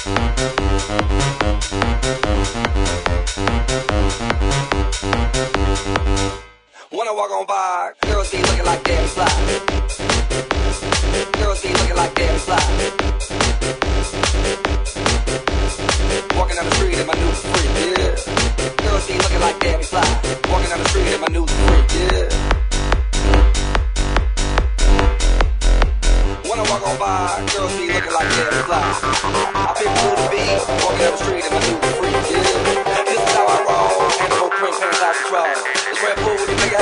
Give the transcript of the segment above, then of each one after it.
When I walk on by, girls be looking like Debbie Fly. Girls be looking like Debbie Fly. Walking down the street in my new freak, yeah. Girls be looking like Debbie Fly. Walking down the street in my new freak, yeah. Walk on by, girls be looking like Debbie Fly. This is how I roll. It's Red Bull with big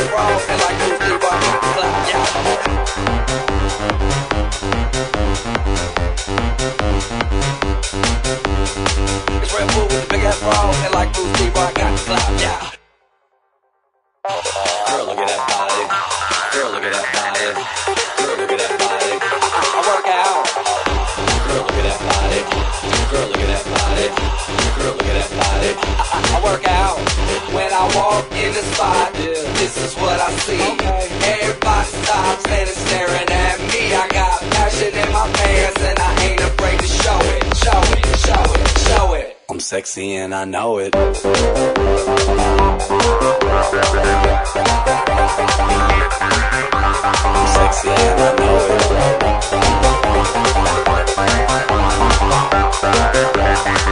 Red Bull with the big ass bra, and like Bruce Lee work out when I walk in the spot. This is what I see. Everybody stops and is staring at me. I got passion in my pants and I ain't afraid to show it, show it, show it, show it. I'm sexy and I know it. I'm sexy and I know it.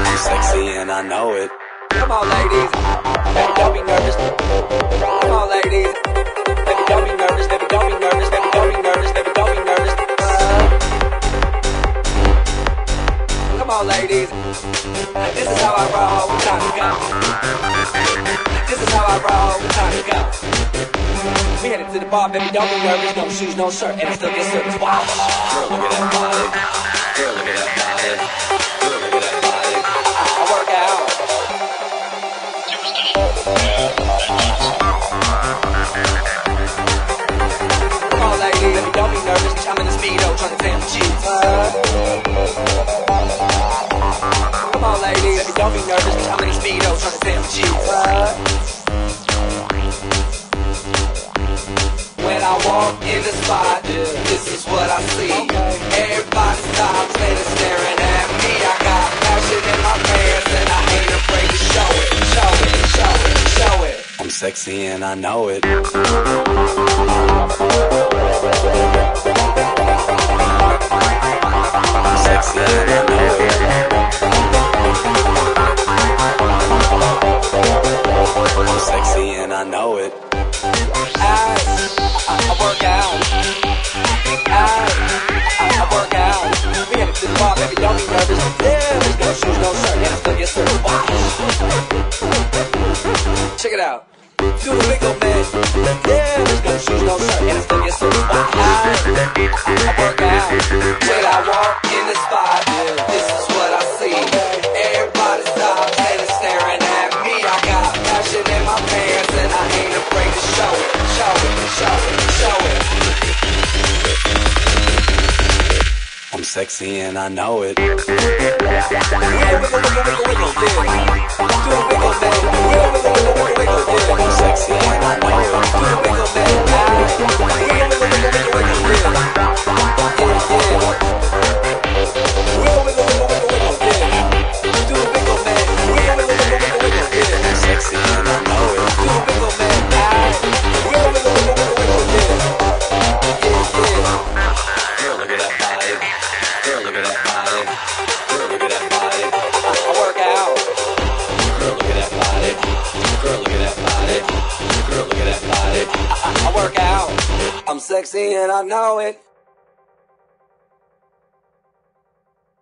I'm sexy and I know it. Come on, ladies. Baby, don't be nervous. Come on, ladies. Baby, don't be nervous. Baby, don't be nervous. Baby, don't be nervous. Baby, don't be nervous. Come on, ladies. This is how I roll. Time to go. This is how I roll. Time to go. We headed to the bar, baby. Don't be nervous. No shoes, no shirt, and I still get service. Wow. Girl, look at that body. Don't be nervous. I'm in the speedo trying to tan the cheeks. Come on, ladies, baby, don't be nervous. I'm in the speedo trying to tan the cheeks. When I walk in the spot, yeah, this is what I see. Everybody stops and is staring at me. I got passion in my pants and I ain't afraid to show it, show it, show it, show it. I'm sexy and I know it. Know it. I, I, work out. I, I, work out. We baby, don't be nervous. There's no shoes, no shirt, and I still get. Wow. Check it out. The wiggle, man. Yeah, there's no shoes, no shirt, and I still get. Wow. I, I I'm sexy and I know it. Wiggle, wiggle, wiggle, wiggle, wiggle, wiggle. Wiggle, Girl, look at that body. I work out. Girl, look at that body. Girl, look at that body. Girl, look at that body. I work out. I'm sexy and I know it.